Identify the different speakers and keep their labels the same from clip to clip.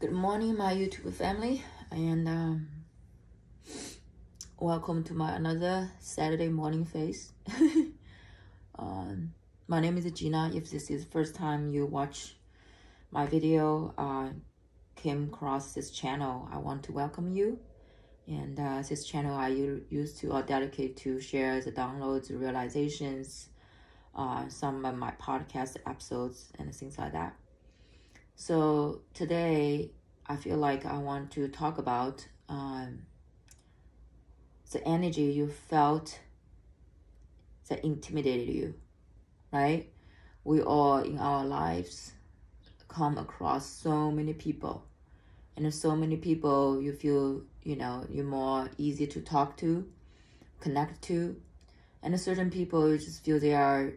Speaker 1: Good morning, my YouTube family, and um, welcome to my another Saturday morning face. um, my name is Gina. If this is first time you watch my video, uh, came across this channel, I want to welcome you. And uh, this channel I used to uh, dedicate to share the downloads, realizations, uh, some of my podcast episodes, and things like that. So today, I feel like I want to talk about um, the energy you felt that intimidated you, right? We all in our lives come across so many people, and so many people you feel you know you're more easy to talk to, connect to, and certain people you just feel they are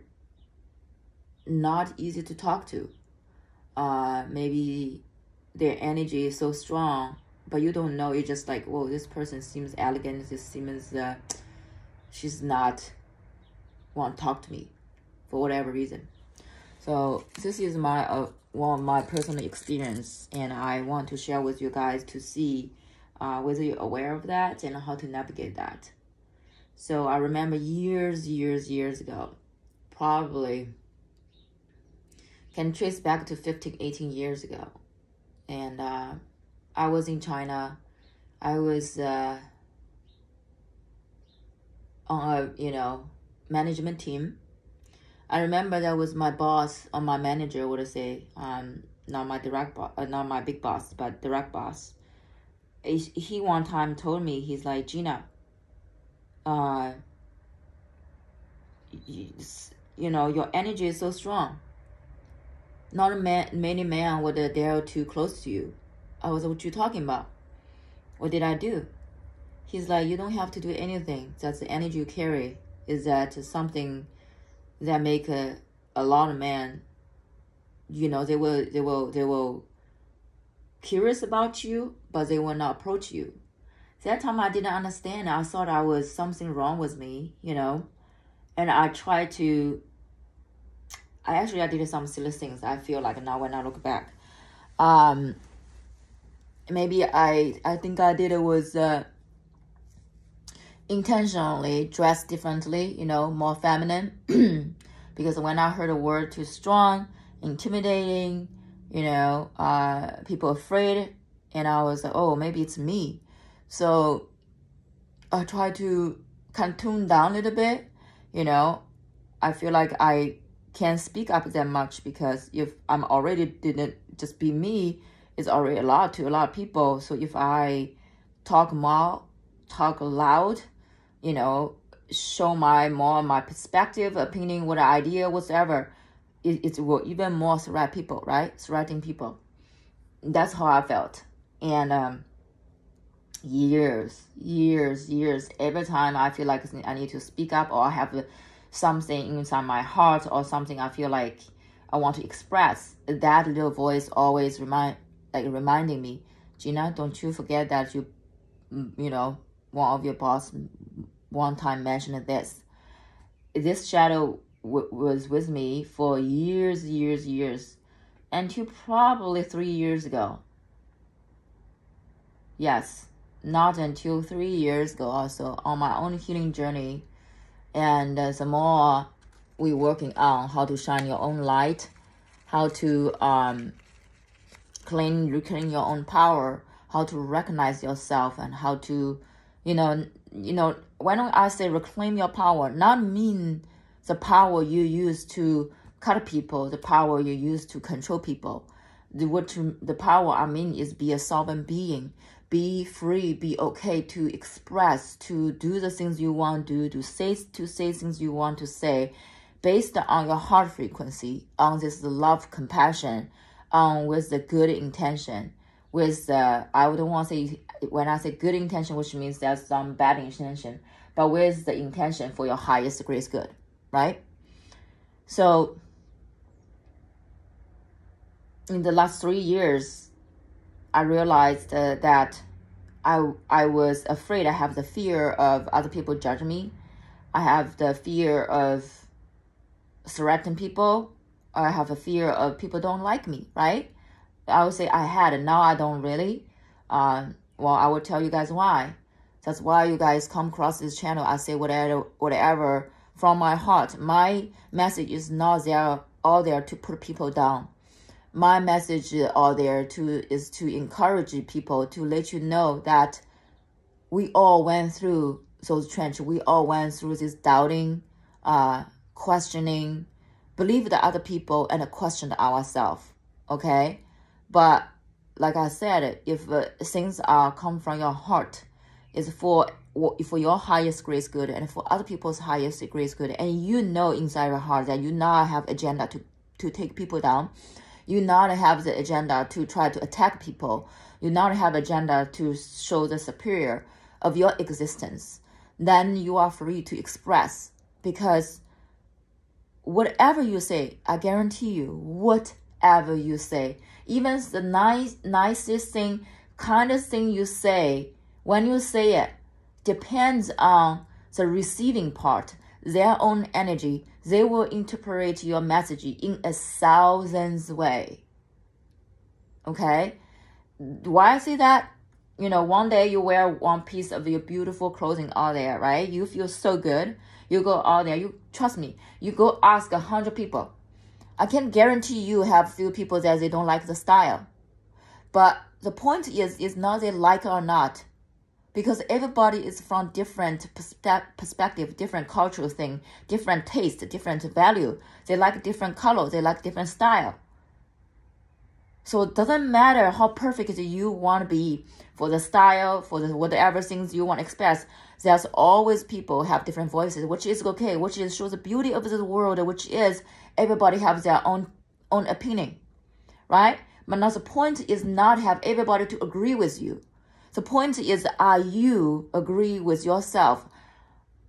Speaker 1: not easy to talk to uh, maybe their energy is so strong, but you don't know. You're just like, whoa, this person seems elegant. This seems uh, she's not want to talk to me for whatever reason. So this is my uh, one of my personal experience, and I want to share with you guys to see uh, whether you're aware of that and how to navigate that. So I remember years, years, years ago, probably can trace back to 15, 18 years ago. And uh, I was in China. I was uh, on a, you know, management team. I remember that was my boss or my manager would say, um, not my direct boss, uh, not my big boss, but direct boss. He, one time told me, he's like, Gina, uh, you know, your energy is so strong not man, many men would dare too close to you. I was, what you talking about? What did I do? He's like, you don't have to do anything. That's the energy you carry. Is that something that make a, a lot of men, you know, they will, they will, they will curious about you, but they will not approach you. That time I didn't understand. I thought I was something wrong with me, you know, and I tried to I actually I did some silly things. I feel like now when I look back, um, maybe I I think I did it was uh, intentionally dress differently, you know, more feminine, because when I heard a word too strong, intimidating, you know, uh, people afraid, and I was like, oh, maybe it's me. So I tried to kind of tune down a little bit, you know. I feel like I can't speak up that much because if I'm already didn't just be me, it's already a lot to a lot of people. So if I talk more, talk loud, you know, show my more my perspective, opinion, what idea, whatever, it, it will even more threat people, right? Threatening people. That's how I felt. And um, years, years, years, every time I feel like I need to speak up or I have something inside my heart or something I feel like I want to express, that little voice always remind like reminding me, Gina, don't you forget that you, you know, one of your boss one time mentioned this. This shadow was with me for years, years, years, until probably three years ago. Yes, not until three years ago. Also, on my own healing journey, and uh, the more we're working on how to shine your own light, how to um, clean, reclaim your own power, how to recognize yourself, and how to, you know, you know, when I say reclaim your power, not mean the power you use to cut people, the power you use to control people. The what the power I mean is be a sovereign being, be free, be okay to express, to do the things you want to do, to say to say things you want to say, based on your heart frequency, on this love, compassion, on with the good intention, with the I wouldn't want to say when I say good intention, which means there's some bad intention, but with the intention for your highest greatest good, right? So in the last three years, I realized uh, that I I was afraid. I have the fear of other people judging me. I have the fear of threatening people. I have a fear of people don't like me, right? I would say I had, and now I don't really. Uh, well, I will tell you guys why. That's why you guys come across this channel. I say whatever, whatever from my heart. My message is not there all there to put people down. My message all there to is to encourage people to let you know that we all went through those trench. We all went through this doubting, uh, questioning, believe the other people and question ourselves. Okay, but like I said, if uh, things are come from your heart, is for for your highest grace good and for other people's highest grace good, and you know inside your heart that you now have agenda to to take people down, you not have the agenda to try to attack people, you not have agenda to show the superior of your existence, then you are free to express because whatever you say, I guarantee you, whatever you say, even the nice, nicest thing, kindest thing you say, when you say it, depends on the receiving part, their own energy. They will interpret your message in a thousandth way. Okay? Why I say that? You know, one day you wear one piece of your beautiful clothing out there, right? You feel so good. You go out there, you trust me, you go ask a hundred people I can guarantee you have few people that they don't like the style. But the point is, is not they like or not. Because everybody is from different perspe- perspective, different cultural thing, different taste, different value. They like different color, they like different style. So it doesn't matter how perfect you want to be for the style, for the whatever things you want to express. There's always people have different voices, which is okay, which is shows the beauty of the world, which is everybody have their own own opinion, right? But now the point is not have everybody to agree with you. The point is, are you agree with yourself?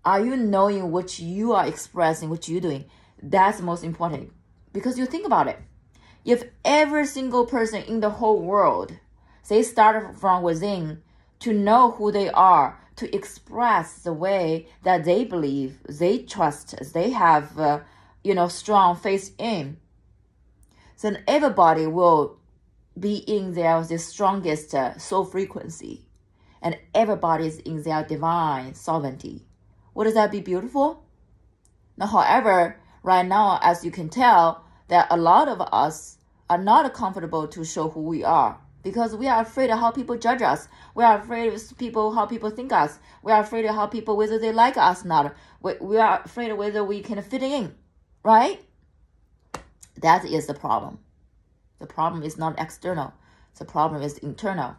Speaker 1: Are you knowing what you are expressing, what you're doing? That's most important. Because you think about it. If every single person in the whole world, they start from within to know who they are, to express the way that they believe, they trust, they have uh, you know, strong faith in, then everybody will be in their the strongest uh, soul frequency, and everybody is in their divine sovereignty. Would that be beautiful? Now, however, right now, as you can tell, that a lot of us are not comfortable to show who we are because we are afraid of how people judge us. We are afraid of people how people think us. We are afraid of how people whether they like us or not. We, we are afraid of whether we can fit in right? That is the problem. The problem is not external. The problem is internal,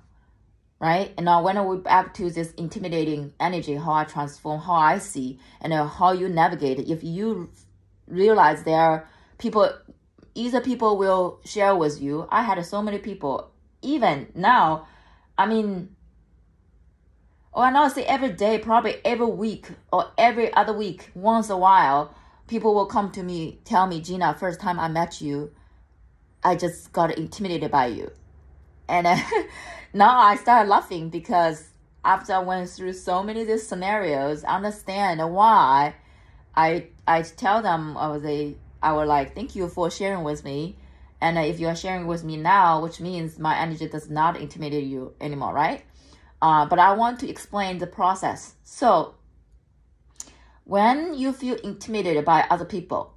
Speaker 1: right? And now when we back to this intimidating energy, how I transform, how I see, and uh, how you navigate. If you realize there are people, either people will share with you. I had so many people, even now, I mean, or I not say every day, probably every week or every other week, once a while, people will come to me, tell me, Gina, first time I met you, I just got intimidated by you. And uh, now I start laughing because after I went through so many of these scenarios, I understand why I I tell them I was a I was like, thank you for sharing with me. And if you are sharing with me now, which means my energy does not intimidate you anymore, right? Uh, but I want to explain the process. So when you feel intimidated by other people,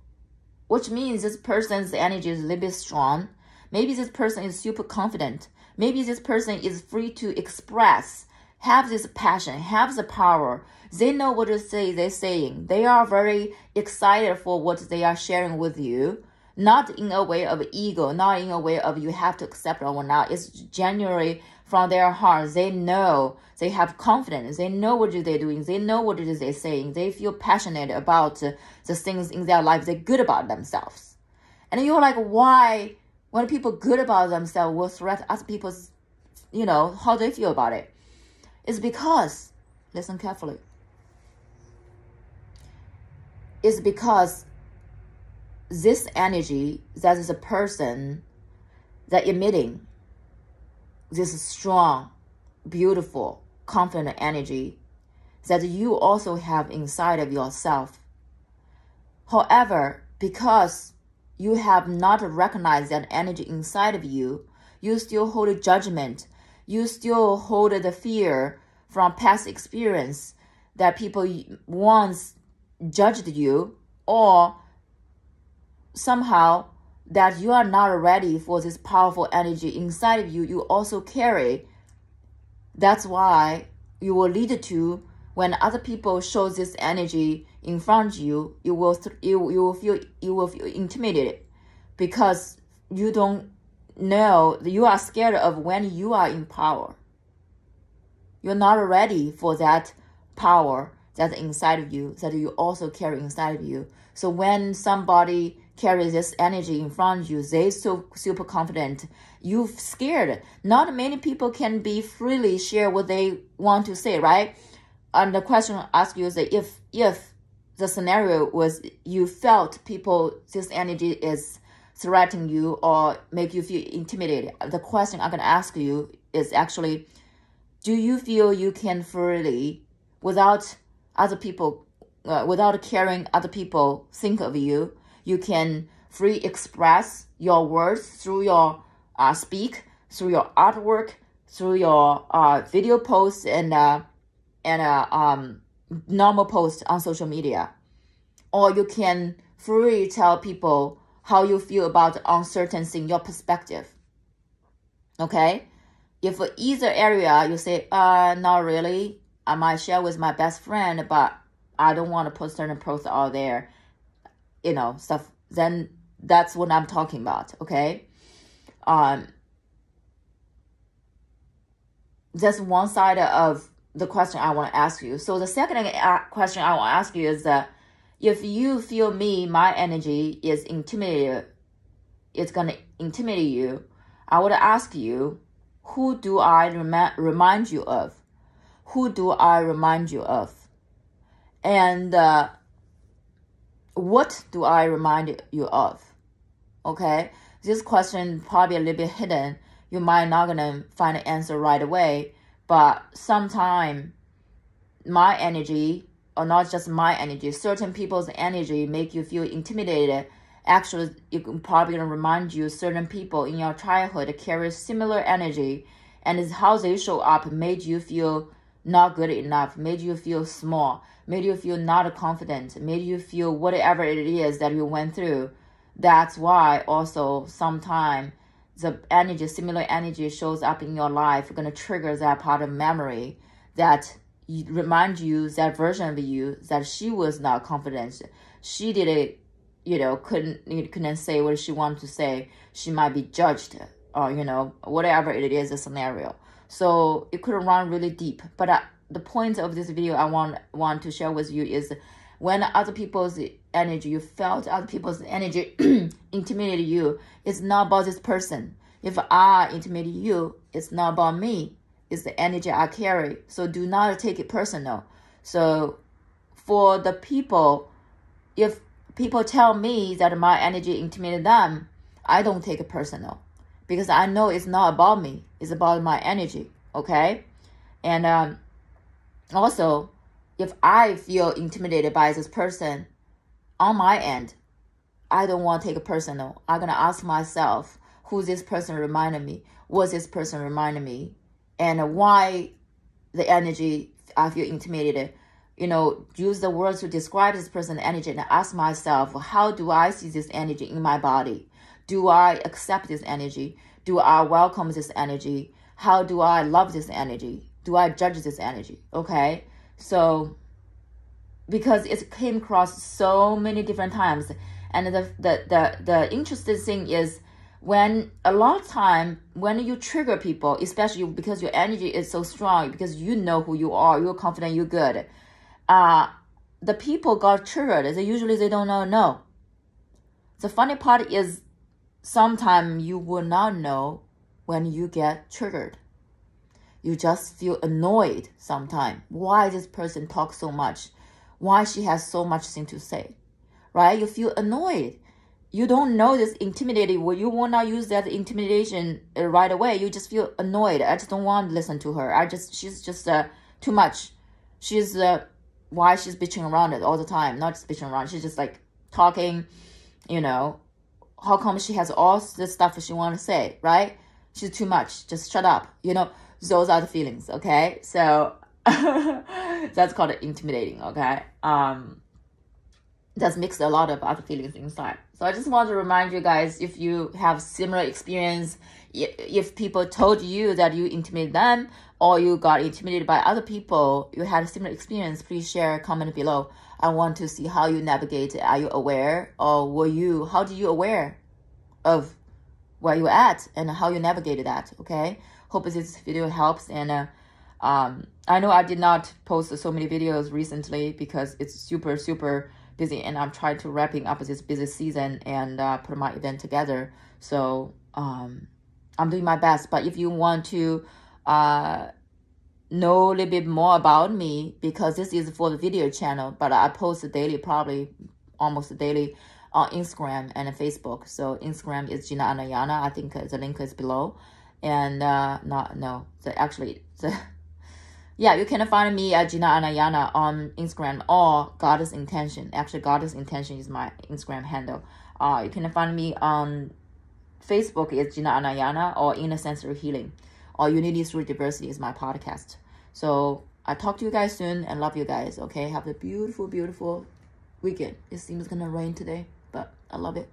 Speaker 1: which means this person's energy is a little bit strong, maybe this person is super confident, maybe this person is free to express, have this passion, have the power. They know what to say, they're saying. They are very excited for what they are sharing with you not in a way of ego, not in a way of you have to accept or not. It's genuinely from their heart. They know, they have confidence. They know what they're doing. They know what it is they're saying. They feel passionate about the things in their life. They're good about themselves. And you're like, why, when people good about themselves will threat other people's, you know, how they feel about it? It's because, listen carefully, it's because this energy that is a person that emitting this strong, beautiful, confident energy that you also have inside of yourself. However, because you have not recognized that energy inside of you, you still hold judgment, you still hold the fear from past experience that people once judged you or somehow that you are not ready for this powerful energy inside of you you also carry. That's why you will lead to when other people show this energy in front of you you will you, you will feel you will feel intimidated because you don't know you are scared of when you are in power. You're not ready for that power that's inside of you that you also carry inside of you. So when somebody carries this energy in front of you, they so super confident. You scared. Not many people can be freely share what they want to say, right? And the question I ask you is that if if the scenario was you felt people this energy is threatening you or make you feel intimidated, the question I'm gonna ask you is actually, do you feel you can freely without other people uh, without caring other people think of you you can free express your words through your uh, speak through your artwork through your uh, video posts and uh, and uh, um, normal posts on social media. Or you can freely tell people how you feel about uncertain thing your perspective. Okay? If either area you say uh not really. I might share with my best friend but I don't want to put certain posts out there, you know, stuff, then that's what I'm talking about, okay? Um, that's one side of the question I want to ask you. So the second question I want to ask you is that if you feel me, my energy is intimidated, it's going to intimidate you, I would ask you, who do I rem- remind you of? Who do I remind you of? And uh, what do I remind you of? Okay, this question probably a little bit hidden. You might not gonna find an answer right away, but sometime my energy, or not just my energy, certain people's energy make you feel intimidated. Actually, you can probably gonna remind you certain people in your childhood carry similar energy, and how they show up made you feel not good enough, made you feel small, made you feel not confident, made you feel whatever it is that you went through. That's why also sometimes the energy, similar energy shows up in your life, gonna trigger that part of memory that remind you that version of you that she was not confident. She did it, you know, couldn't couldn't say what she wanted to say. She might be judged, or you know, whatever it is, a scenario. So it could run really deep. But uh, the point of this video I want want to share with you is when other people's energy, you felt other people's energy intimidate you, it's not about this person. If I intimidate you, it's not about me. It's the energy I carry. So do not take it personal. So for the people, if people tell me that my energy intimidated them, I don't take it personal because I know it's not about me. It's about my energy. Okay. And um, also, if I feel intimidated by this person on my end, I don't want to take it personal. I'm going to ask myself who this person reminded me, what this person reminded me, and why the energy I feel intimidated. You know, use the words to describe this person's energy and ask myself, how do I see this energy in my body? Do I accept this energy? Do I welcome this energy? How do I love this energy? Do I judge this energy? Okay. So, because it came across so many different times. And the, the, the, the interesting thing is when a lot of time, when you trigger people, especially because your energy is so strong, because you know who you are, you're confident, you're good. Uh, the people got triggered. They usually they don't know no. The funny part is Sometimes you will not know when you get triggered. You just feel annoyed sometimes. Why this person talks so much? Why she has so much thing to say? Right? You feel annoyed. You don't know this intimidating. Well, you will not use that intimidation uh, right away. You just feel annoyed. I just don't want to listen to her. I just she's just uh, too much. She's uh, why she's bitching around it all the time. Not just bitching around. She's just like talking, you know, how come she has all the stuff she want to say, right? she's too much. Just shut up. You know, those are the feelings. Okay, so that's called intimidating. Okay, um, that's mixed a lot of other feelings inside. So I just want to remind you guys, if you have similar experience, if people told you that you intimidated them or you got intimidated by other people, you had a similar experience, please share, comment below. I want to see how you navigate. it. Are you aware or were you, how do you aware of where you're at and how you navigated that, okay? Hope this video helps and uh, um, I know I did not post so many videos recently because it's super, super busy and I'm trying to wrapping up this busy season and uh, put my event together. So um, I'm doing my best. But if you want to uh, know a little bit more about me, because this is for the video channel, but I post daily, probably almost daily on Instagram and Facebook. So Instagram is Gina Anayana. I think the link is below. And uh, not no, actually the yeah, you can find me at Gina Anayana on Instagram or Goddess Intention. Actually, Goddess Intention is my Instagram handle. Uh, you can find me on Facebook is Gina Anayana or Inner Sensory Healing or Unity Through Diversity is my podcast. So I talk to you guys soon and love you guys. Okay, have a beautiful, beautiful weekend. It seems gonna rain today, but I love it.